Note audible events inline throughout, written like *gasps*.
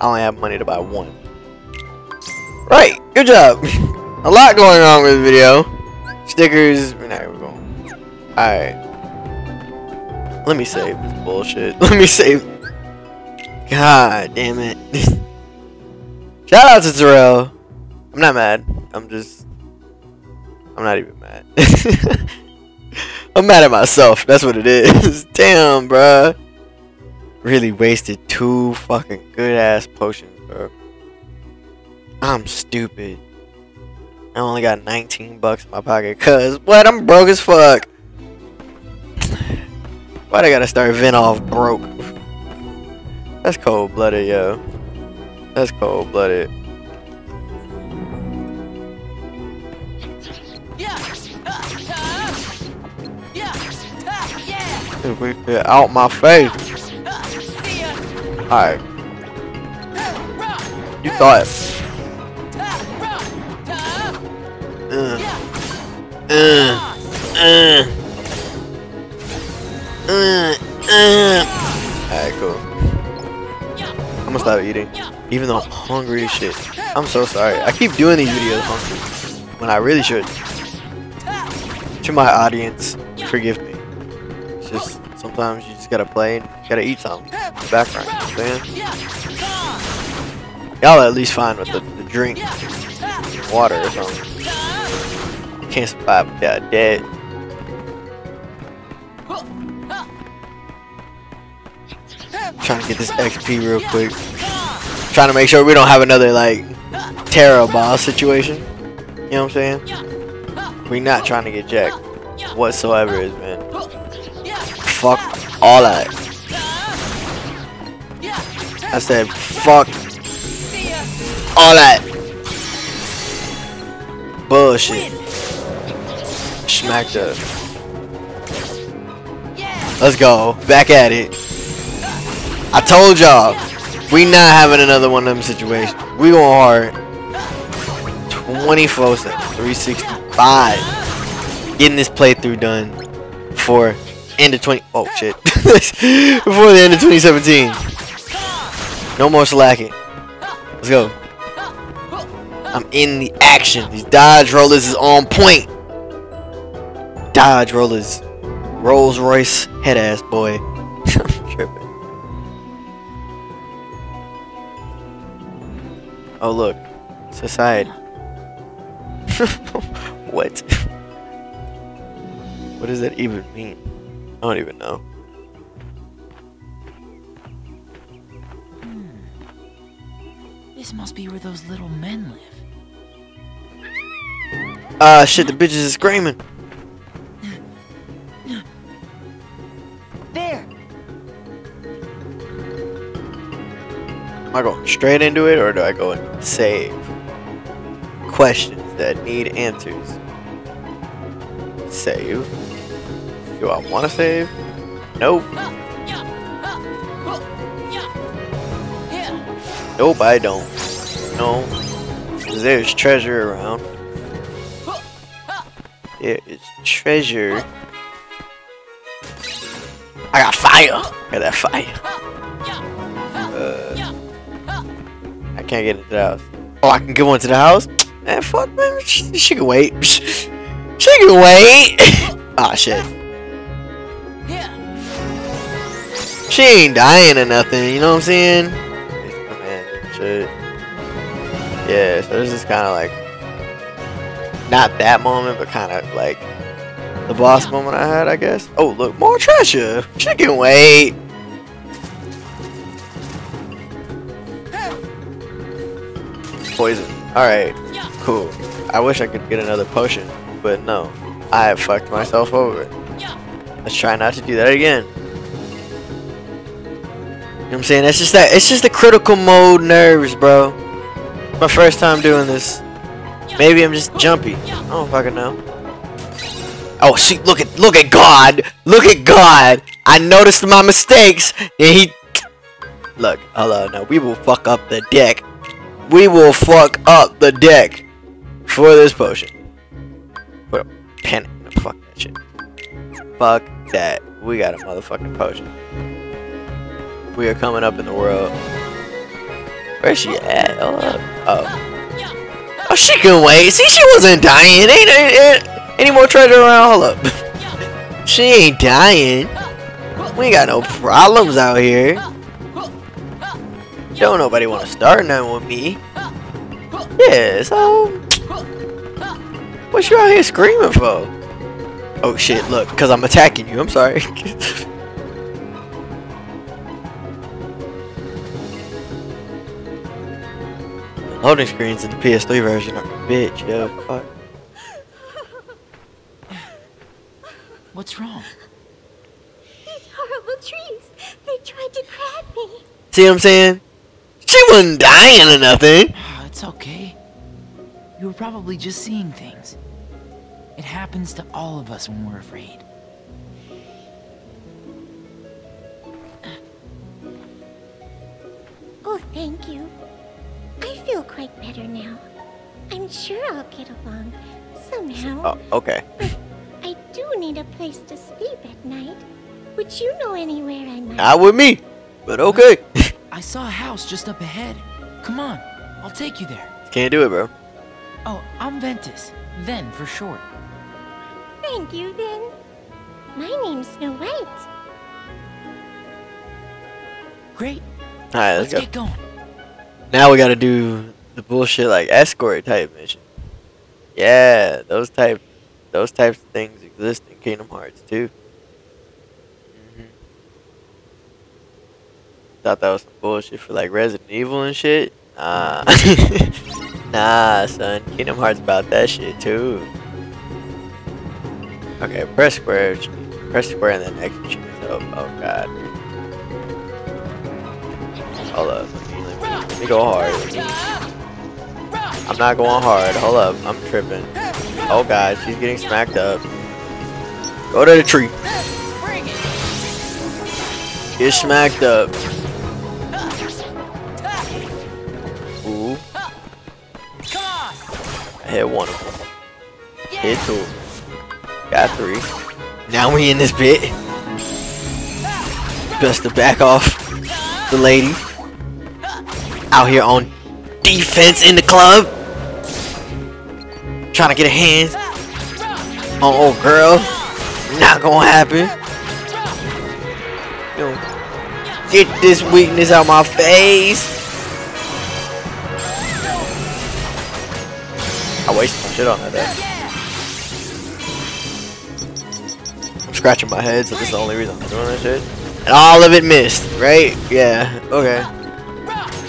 I only have money to buy one. Right, good job. *laughs* A lot going on with the video. Stickers, we're going. Alright. Let me save this bullshit. *laughs* Let me save. God damn it. *laughs* Shout out to Terrell. I'm not mad. I'm just. I'm not even mad. I'm mad at myself. That's what it is. Damn, bruh. Really wasted two fucking good ass potions, bro. I'm stupid. I only got 19 bucks in my pocket, cuz what? I'm broke as fuck. Why'd I gotta start Ven off broke? That's cold blooded, yo. That's cold blooded. Get out my face. Alright. You thought. Uh. Uh. Uh. Uh. Alright, cool. I'm gonna stop eating. Even though I'm hungry as shit. I'm so sorry. I keep doing these videos hungry. When I really should. To my audience, forgive me. It's just sometimes you just gotta play and gotta eat something background. You know Y'all at least fine with the, the drink, water or something. Can't survive without dead. Trying to get this XP real quick. Trying to make sure we don't have another like Terra boss situation. You know what I'm saying? We not trying to get jacked whatsoever, is man. Fuck all that. I said fuck all that bullshit. Smacked up. Let's go. Back at it. I told y'all. We not having another one of them situations. We going hard. 24 365. Getting this playthrough done for end of 20. Oh shit. *laughs* Before the end of 2017. No more slacking. Let's go. I'm in the action. These dodge rollers is on point. Dodge rollers. Rolls Royce head ass boy. I'm *laughs* tripping. Oh look. Society. *laughs* what? *laughs* What does that even mean? I don't even know. This must be where those little men live. Ah shit, the bitches is screaming. There! Am I going straight into it or do I go and save? Questions that need answers. Save. Do I want to save? Nope. Nope, I don't. No. There's treasure around. There is treasure. I got fire! I got that fire. Uh, I can't get into the house. Oh, I can get one to the house? Man, fuck, man. She, she can wait. *laughs* She can wait. *laughs* Ah, shit. She ain't dying or nothing, you know what I'm saying? Shit. Yeah, so this is kind of like not that moment, but kind of like the boss moment I had, I guess. Oh, look, more treasure. Can wait. Poison. Alright, cool. I wish I could get another potion, but no. I have fucked myself over. Let's try not to do that again. Know what I'm saying? That's just that. It's just the critical mode nerves, bro. My first time doing this. Maybe I'm just jumpy. I don't fucking know. Oh, see, look at, look at God. Look at God. I noticed my mistakes, and he. Look, hello, no, we will fuck up the deck. We will fuck up the deck for this potion. What a pen. No, fuck that shit. Fuck that. We got a motherfucking potion. We are coming up in the world. Where's she at? Hold up. Oh. Oh, she can wait. See, she wasn't dying. Ain't, ain't, ain't any more treasure around? Hold up. *laughs* she ain't dying. We ain't got no problems out here. Don't nobody want to start nothing with me. Yeah, so... What you out here screaming for? Oh shit, look, because I'm attacking you. I'm sorry. *laughs* Loading screens in the PS3 version are bitch, yo. Fuck. What's wrong? These horrible trees. They tried to grab me. See what I'm saying? She wasn't dying or nothing. Ah, It's okay. You were probably just seeing things. It happens to all of us when we're afraid. Oh, thank you. I feel quite better now. I'm sure I'll get along somehow. Oh, okay. I do need a place to sleep at night. Would you know anywhere I might? Not with me, but okay. *laughs* I saw a house just up ahead. Come on, I'll take you there. Can't do it, bro. Oh, I'm Ventus. Ven for short. Thank you, then. My name's Snow White. Great. Alright, let's Let's go. get going. Now we gotta do the bullshit like escort type mission. Yeah, those type, those types of things exist in Kingdom Hearts too. hmm Thought that was some bullshit for like Resident Evil and shit. Nah, *laughs* nah, son. Kingdom Hearts about that shit too. Okay, press square, press square, and then change up. Oh god. Hold up. Let me, go hard. I'm not going hard. Hold up. I'm tripping. Oh god, she's getting smacked up. Go to the tree. Get smacked up. Ooh. I hit one of them. Hit two. Got three. Now we in this bit. Best to back off the lady. Out here on defense in the club. Trying to get a hand on old girl. Not gonna happen. Know, get this weakness out my face. I wasted my shit on that. Though. I'm scratching my head, so this is the only reason I'm doing that shit. And all of it missed, right? Yeah, okay.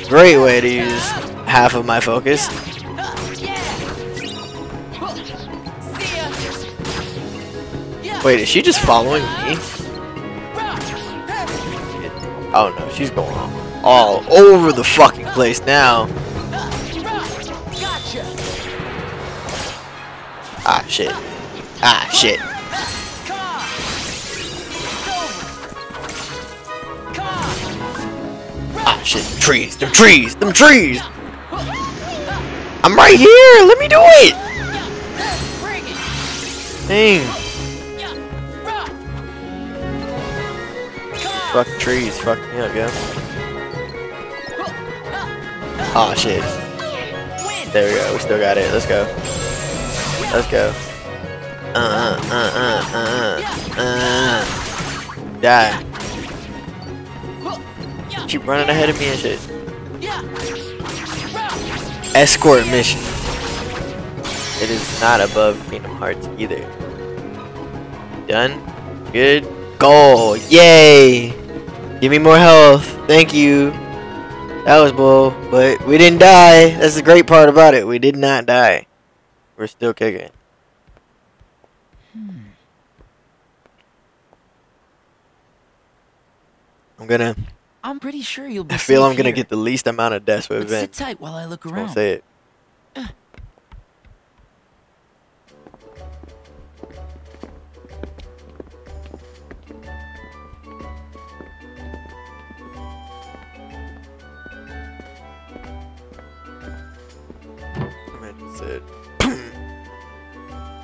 Great way to use half of my focus. Wait, is she just following me? Oh no, she's going all over the fucking place now. Ah shit. Ah shit. Ah shit. Trees. Them trees. Them trees. I'm right here. Let me do it. Dang. Fuck trees. Fuck me up, yo. Oh shit. There we go. We still got it. Let's go. Let's go. Uh uh uh uh uh uh. Die. Keep running ahead of me and shit. Escort mission. It is not above Kingdom Hearts either. Done. Good. Goal. Yay. Give me more health. Thank you. That was bull, but we didn't die. That's the great part about it. We did not die. We're still kicking. Hmm. I'm gonna. I'm pretty sure you'll be I feel safe I'm gonna here. get the least amount of deaths with But sit tight while I look Just gonna around. say it. I.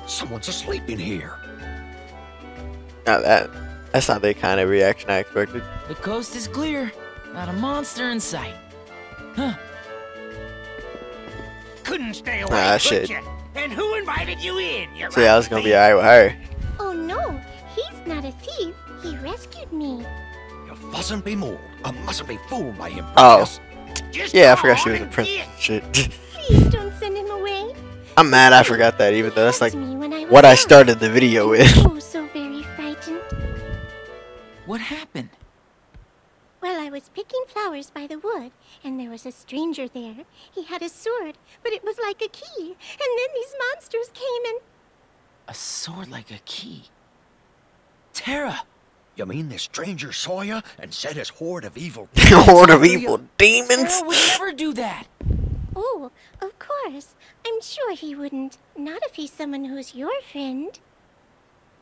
Someone's asleep in here. Not that. That's not the kind of reaction I expected. The coast is clear. Not a monster in sight. Huh. couldn't stay away, Ah, could shit. you? And who invited you in? You So yeah, I was gonna rotten be alright with her. Oh no, he's not a thief. He rescued me. You mustn't be mauled. I mustn't be fooled by him. Oh. Princess. thief. Just Yeah, I forgot she was a princess. get- Shit. *laughs* Please don't send him away. I'm mad I forgot that, even though that's like He loved me when I was what I started the video with. Well, I was picking flowers by the wood, and there was a stranger there. He had a sword, but it was like a key. And then these monsters came and A sword like a key. Terra! You mean this stranger saw you and set his horde of evil *laughs* Horde of evil demons. Terra would never do that! Oh, of course. I'm sure he wouldn't. Not if he's someone who's your friend.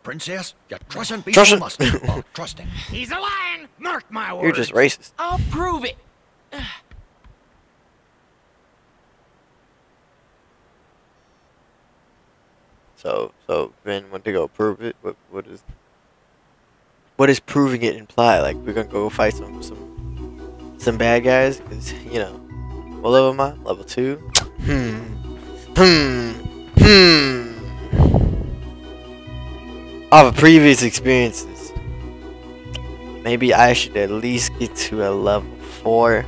Princess? You trusting people Trusting- must be *laughs* oh, trusting. He's a lion. Mark my words. You're just racist. I'll prove it! *sighs* So, so Ven went to go prove it. What, what is, what is proving it imply? Like we're gonna go fight some, some, some bad guys? Cause you know, what level am I? Level two. Hmm. Hmm. Hmm. Of previous experiences, maybe I should at least get to a level four.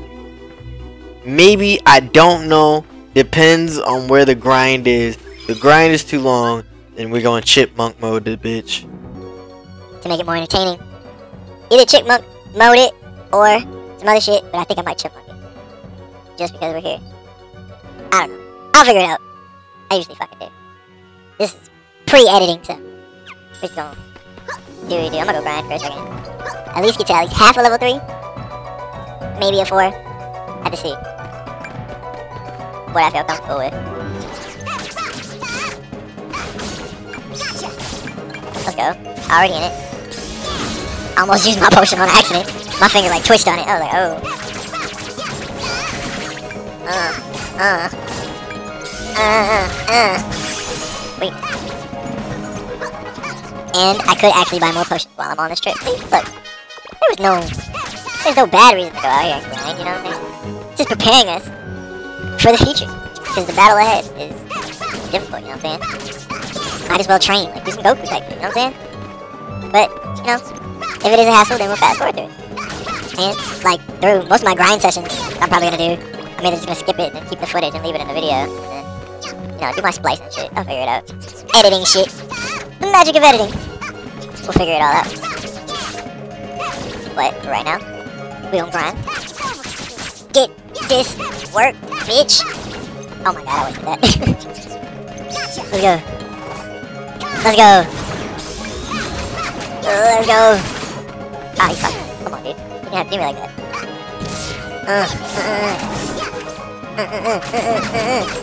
Maybe I don't know. Depends on where the grind is. The grind is too long, then we're going chipmunk mode the bitch. to make it more entertaining. Either chipmunk mode it or some other shit, but I think I might chipmunk it. Just because we're here. I don't know. I'll figure it out. I usually fucking do. This is pre-editing, so we're just gonna do what we do. I'm gonna go grind for a second. At least get to at least half a level three. Maybe a four. Have to see. What I feel comfortable with. Let's go. Already in it. I almost used my potion on accident. My finger like twitched on it. I was like, oh. Uh, uh. Uh, uh, uh. And I could actually buy more potions while I'm on this trip. Look. There was no... There's no bad reason to go out here you know I mean? It's just preparing us for the future. Because the battle ahead is difficult, you know what I'm saying? Might as well train, like do some Goku type you know what I'm saying? But, you know, if it is a hassle, then we'll fast forward through it. And, like, through most of my grind sessions, I'm probably gonna do, I'm either just gonna skip it and keep the footage and leave it in the video, and then, you know, do my splice and shit. I'll figure it out. Editing shit. The magic of editing. We'll figure it all out. But, right now, we don't grind. Get this work, bitch. Oh my god, I wasted that. *laughs* Let's go. Let's go. Let's go. Ah, you fuck. Come on, dude. You have do me like that. Uh, uh,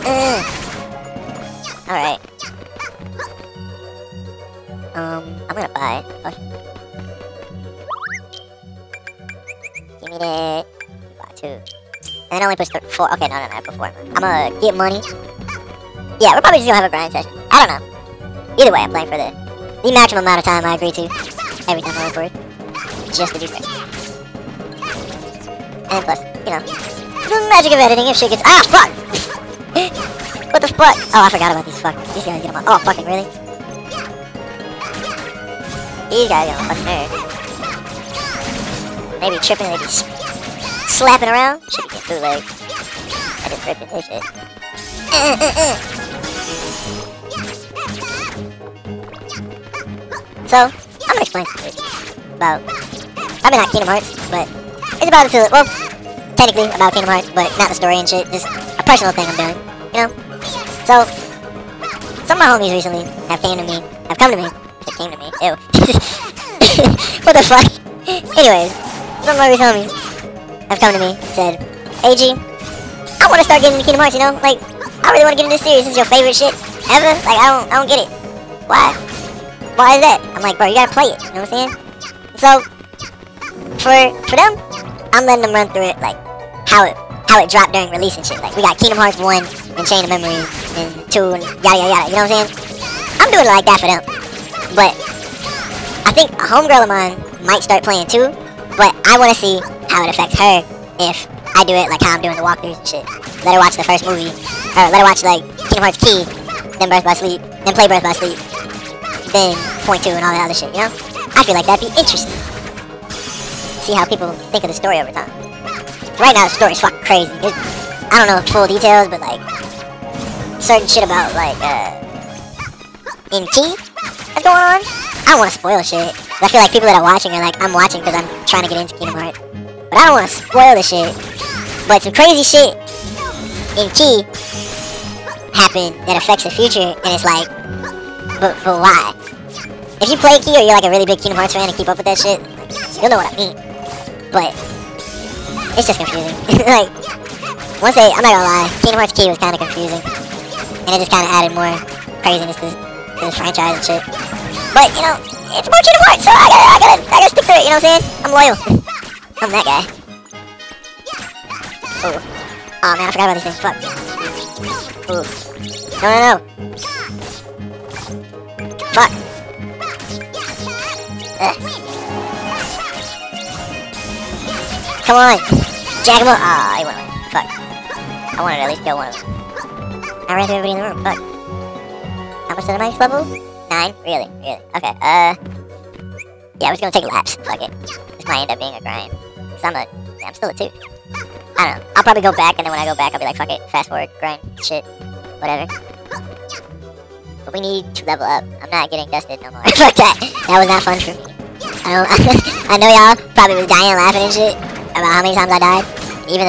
uh. Alright. Um, I'm gonna buy. Oh. Give me that. Buy two. And I only push th- four. Okay, no, no, no, I put four. I'm gonna get money. Yeah, we're probably just gonna have a grind session. I don't know. Either way, I'm playing for the the maximum amount of time I agree to every time I record. Just to be fair. And plus, you know, the magic of editing if shit gets ah fuck. *gasps* what the fuck? Oh, I forgot about these fuck. These guys get on. Oh, fucking really? These guys my fucking nerves. Maybe tripping, maybe s- slapping around. Should be getting bootleg. I just ripped this shit. So, I'm gonna explain something about, probably not Kingdom Hearts, but it's about the, well, technically about Kingdom Hearts, but not the story and shit, just a personal thing I'm doing, you know? So, some of my homies recently have came to me, have come to me, came to me, ew. *laughs* what the fuck? Anyways, some of recent homies have come to me and said, AG, I wanna start getting into Kingdom Hearts, you know? Like, I really wanna get into this series, this is your favorite shit ever? Like, I don't, I don't get it. Why? Why is that? I'm like, bro, you gotta play it. You know what I'm saying? So, for for them, I'm letting them run through it, like how it how it dropped during release and shit. Like we got Kingdom Hearts one and Chain of Memories and two and yada yada yada. You know what I'm saying? I'm doing it like that for them. But I think a homegirl of mine might start playing too. But I want to see how it affects her if I do it like how I'm doing the walkthroughs and shit. Let her watch the first movie, or let her watch like Kingdom Hearts Key, then Birth by Sleep, then play Birth by Sleep, then Point Two and all that other shit. You know? I feel like that'd be interesting. See how people think of the story over time. Right now, the story's fucking crazy. There's, I don't know full details, but like certain shit about like uh in Key going on. I don't want to spoil shit. I feel like people that are watching are like, I'm watching because I'm trying to get into Kingdom Hearts. But I don't want to spoil the shit. But some crazy shit in Key happened that affects the future, and it's like, but, but why? If you play Key or you're like a really big Kingdom Hearts fan and keep up with that shit, you'll know what I mean. But it's just confusing. *laughs* like, once they, I'm not gonna lie, Kingdom Hearts Key was kind of confusing, and it just kind of added more craziness to, to franchise and shit. But you know, it's more Kingdom Hearts, so I gotta, I gotta, I gotta stick to it. You know what I'm saying? I'm loyal. I'm that guy. Ooh. Oh man, I forgot about these things. Fuck. Ooh. No, no, no. Fuck. Ugh. Come on. Jack him up. Ah, he went. Fuck. I wanted to at least kill one of them. I ran through everybody in the room. Fuck. How much did I max level? Nine? Really? Really? Okay, uh... Yeah, I was gonna take laps. Fuck it. This might end up being a grind. Cause I'm a... Yeah, I'm still a two. I don't know. I'll probably go back, and then when I go back, I'll be like, fuck it. Fast forward, grind, shit. Whatever. But we need to level up. I'm not getting dusted no more. *laughs* fuck that. That was not fun for me. I. *laughs* I know y'all probably was dying laughing and shit about how many times I died. Even